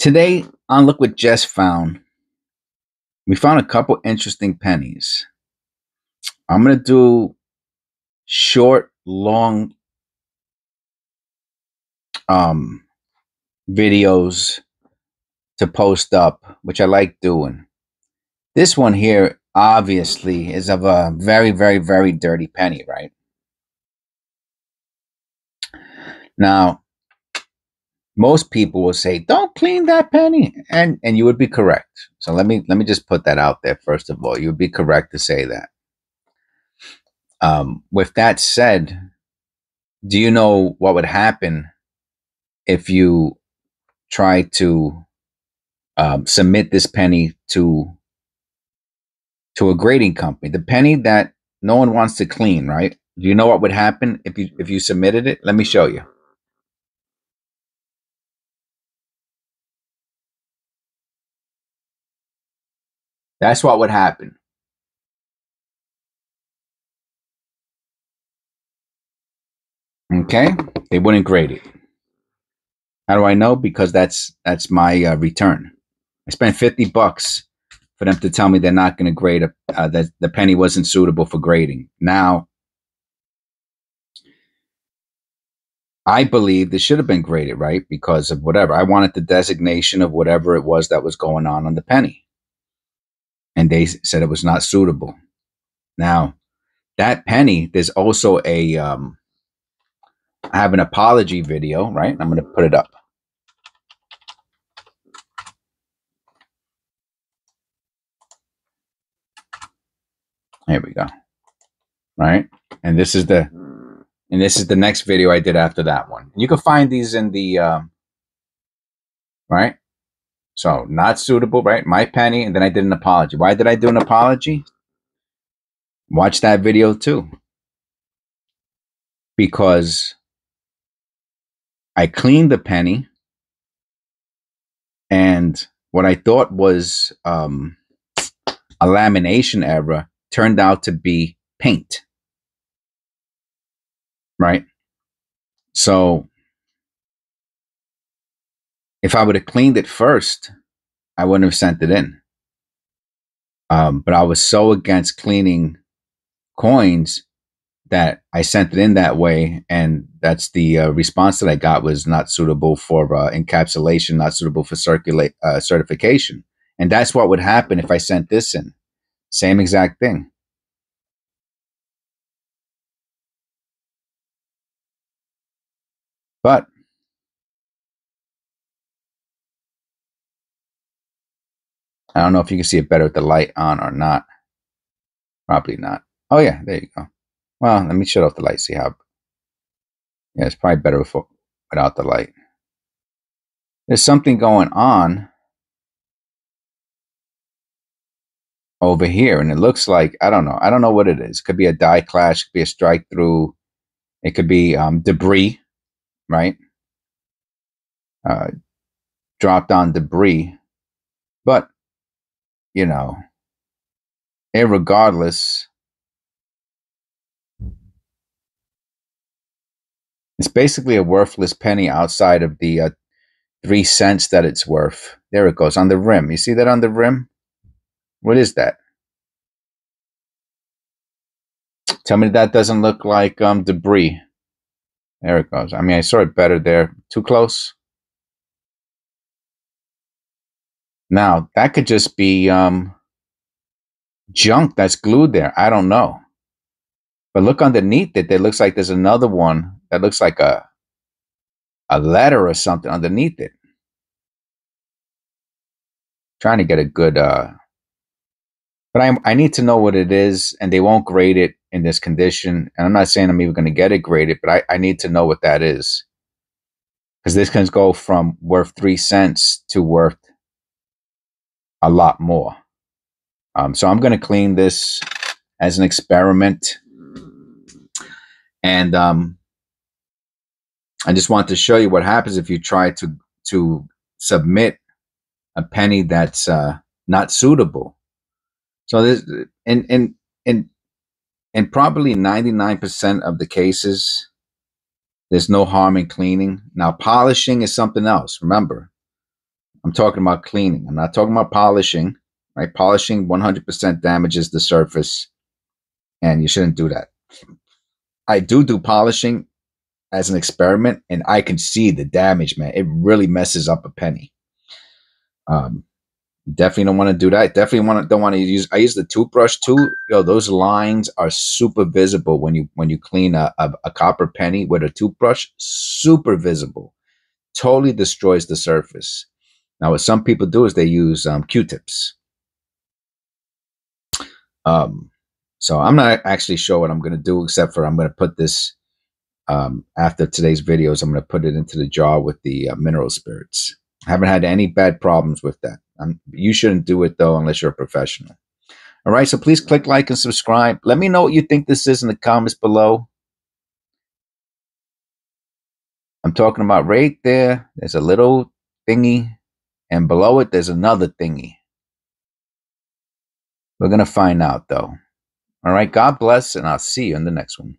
Today on Look What Jes found, we found a couple interesting pennies. I'm going to do short, long um, videos to post up, which I like doing. This one here obviously is of a very, very, very dirty penny, right? Now, most people will say, "Don't clean that penny," and and you would be correct. So let me let me just put that out there first of all. You would be correct to say that. Um, with that said, do you know what would happen if you try to um, submit this penny to to a grading company? The penny that no one wants to clean, right? Do you know what would happen if you if you submitted it? Let me show you. That's what would happen. Okay, they wouldn't grade it. How do I know? Because that's that's my uh, return. I spent fifty bucks for them to tell me they're not going to grade a, uh, that the penny wasn't suitable for grading. Now, I believe this should have been graded right because of whatever I wanted the designation of whatever it was that was going on on the penny and they said it was not suitable. Now, that penny, there's also a um, I have an apology video, right? I'm going to put it up. Here we go. Right? And this is the and this is the next video I did after that one. You can find these in the um, right? So not suitable, right? My penny, and then I did an apology. Why did I do an apology? Watch that video too. Because I cleaned the penny, and what I thought was um, a lamination error turned out to be paint. Right? So if I would have cleaned it first, I wouldn't have sent it in. Um, but I was so against cleaning coins that I sent it in that way, and that's the uh, response that I got was not suitable for uh, encapsulation, not suitable for circulate uh, certification, and that's what would happen if I sent this in. Same exact thing. But I don't know if you can see it better with the light on or not. Probably not. Oh yeah, there you go. Well, let me shut off the light. See how? Yeah, it's probably better with, without the light. There's something going on over here, and it looks like I don't know. I don't know what it is. It could be a die clash. Could be a strike through. It could be um, debris, right? Uh, dropped on debris, but you know, regardless, it's basically a worthless penny outside of the uh, three cents that it's worth. There it goes on the rim. You see that on the rim? What is that? Tell me that doesn't look like um, debris. There it goes. I mean, I saw it better there. Too close? Now, that could just be um, junk that's glued there. I don't know. But look underneath it. It looks like there's another one that looks like a a letter or something underneath it. Trying to get a good uh but I I need to know what it is and they won't grade it in this condition. And I'm not saying I'm even going to get it graded, but I, I need to know what that is. Because this can go from worth three cents to worth a lot more. Um, so I'm going to clean this as an experiment. And um, I just want to show you what happens if you try to, to submit a penny that's uh, not suitable. So this, in, in, in, in probably 99% of the cases, there's no harm in cleaning. Now, polishing is something else. Remember, I'm talking about cleaning. I'm not talking about polishing. Right? Polishing 100% damages the surface, and you shouldn't do that. I do do polishing as an experiment, and I can see the damage, man. It really messes up a penny. Um, definitely don't want to do that. Definitely want to don't want to use. I use the toothbrush too. Yo, those lines are super visible when you when you clean a, a, a copper penny with a toothbrush. Super visible. Totally destroys the surface. Now, what some people do is they use um, Q-tips. Um, so I'm not actually sure what I'm going to do, except for I'm going to put this um, after today's videos. I'm going to put it into the jar with the uh, mineral spirits. I haven't had any bad problems with that. You shouldn't do it though unless you're a professional. All right, so please click like and subscribe. Let me know what you think this is in the comments below. I'm talking about right there. There's a little thingy, and below it, there's another thingy. We're going to find out, though. All right, God bless, and I'll see you in the next one.